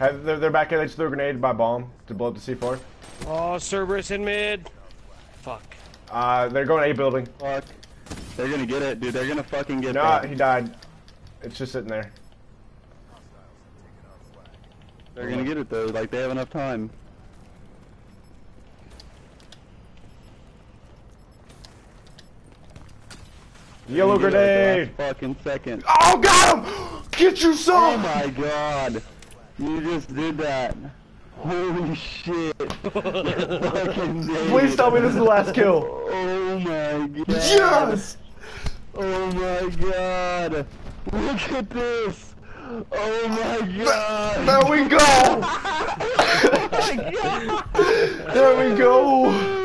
Have, they're, they're back in. They just threw a grenade by bomb to blow up the C4. Oh, Cerberus in mid. Fuck. Uh, they're going A building. Fuck. They're gonna get it, dude. They're gonna fucking get No, that. he died. It's just sitting there. They're gonna get it though. Like they have enough time. Yellow They're gonna get it, like, grenade. Fucking second. Oh, got him! Get you some. Oh my god! You just did that. Holy shit! Fucking Please tell me this is the last kill. Oh my god! Yes! Oh my god! Look at this! Oh my god! There we go! Oh there we go!